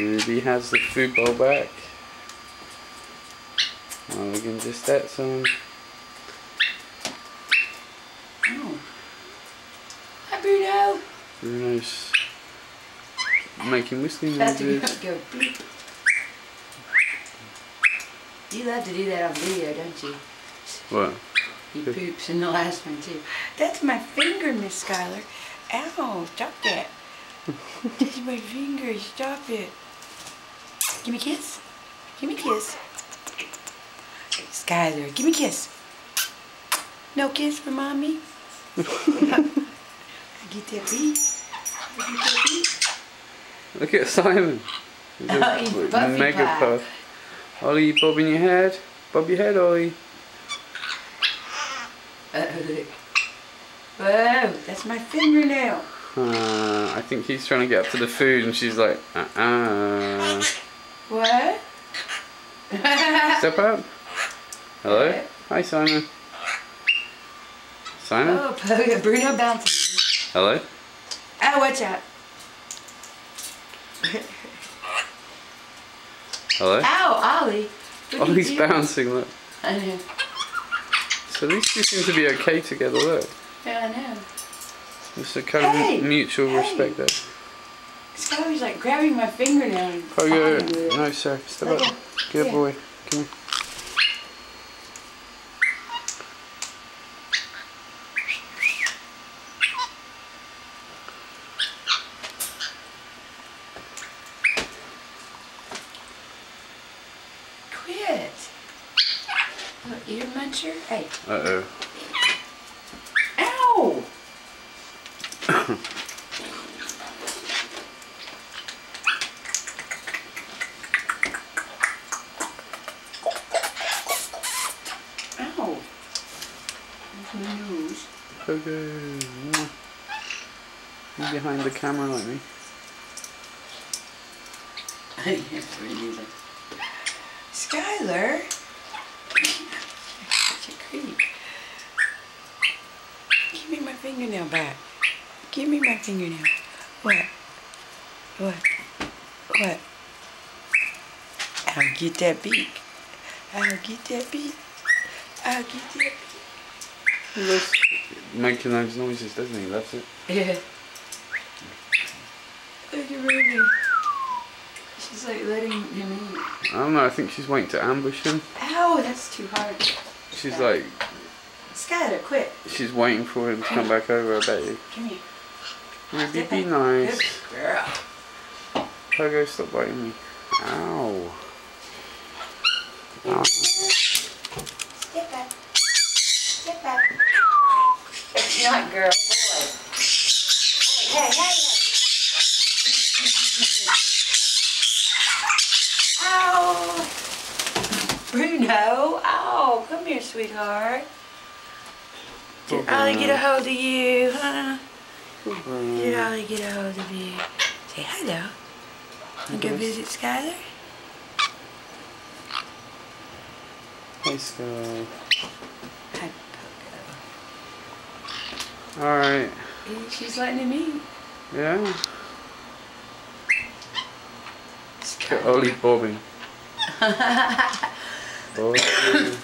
Ruby has the food bowl back. Now we can just add some. Oh. Hi, Bruno. Bruno's making whistling noises. go beep. You love to do that on video, don't you? What? He poops in the last one too. That's my finger, Miss Skylar. Ow, stop that. That's my finger, stop it. Give me a kiss. Give me a kiss. Skylar, give me a kiss. No kiss for mommy? Get that beat. I get that beat. Look at Simon. He's Oh, he's Buffy mega pie. puff. Ollie, you bobbing your head? Bob your head, Ollie. Uh-oh. Whoa, that's my fingernail. Uh, I think he's trying to get up to the food and she's like, uh-uh. What? Step up. Hello? Hi, Simon. Simon? Oh, Pogo, Bruno bouncing. Hello? Oh, watch out. Hello? Ow, Ollie. What Oh, did he's bouncing, look. I know. So these two seem to be okay together, look. Yeah, I know. It's a kind of mutual Hey! respect there. Scully's like grabbing my fingernail Pogo, oh, fighting no sir, step Pogo, up. Oh, Good yeah. boy. Come here. Quit. What, ear muncher? Hey. Uh-oh. Ow. There's my nose. Mwah. You behind the camera like me. Skylar. Such a creep. Give me my fingernail back. Give me my fingernail. What? What? What? I'll get that beak. I'll get that beak. I'll get that He loves making those noises, doesn't he? Loves it. Yeah. Look at Ruby. She's like letting him eat. I don't know, I think she's waiting to ambush him. Ow, that's too hard. She's like, Skylar, quit. she's waiting for him to come back over, I bet you. Come here. Ruby, be nice. Good girl. Pogo, stop biting me. Ow. Ow. Step back. Step back. It's not girl, boy. Hey, hey, hey, hey. Ow. Bruno. Ow. Come here, sweetheart. Did Ollie get a hold of you, huh? Did Ollie get a hold of you? Say hello. To go visit Skylar? Hey, Sky. Alright. Pogo. She's letting him eat. Yeah. At Ollie bobbing. Bobbing.